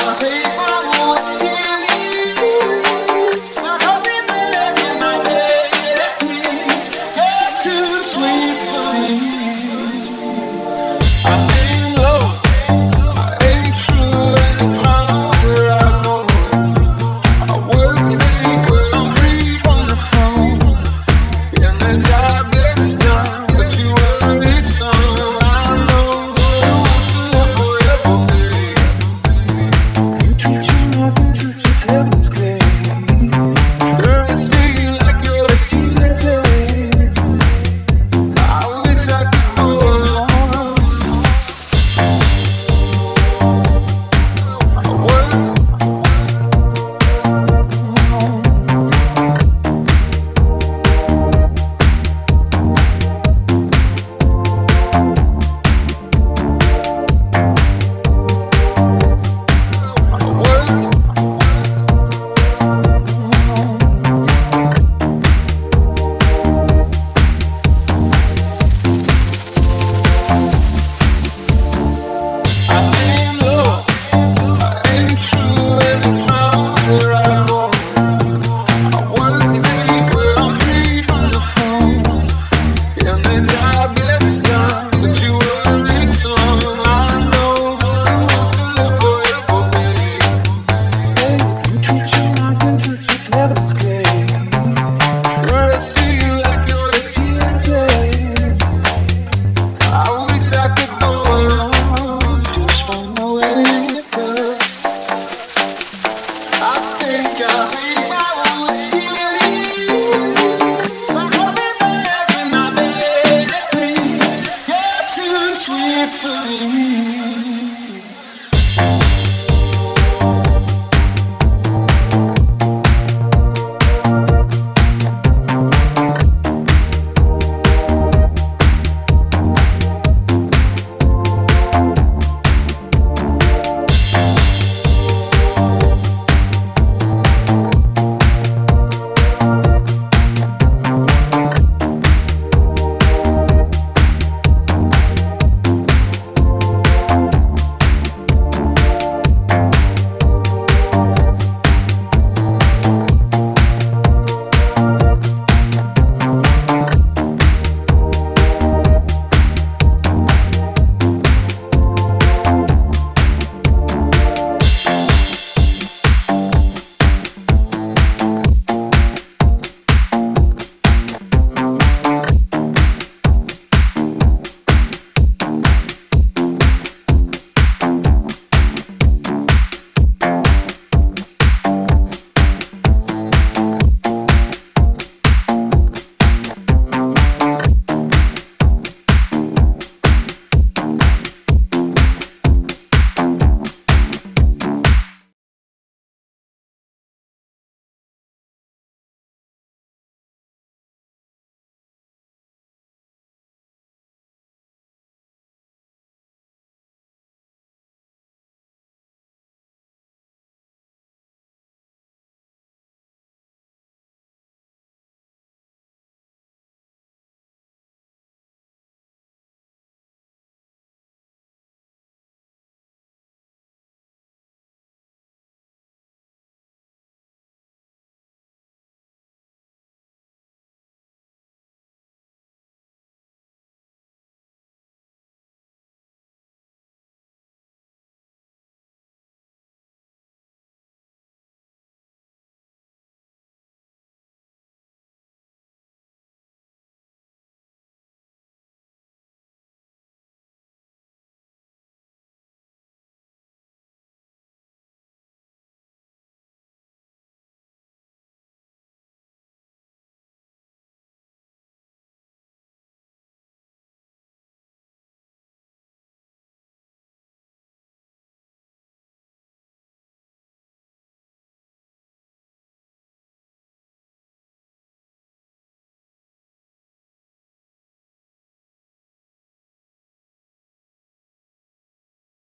Sim.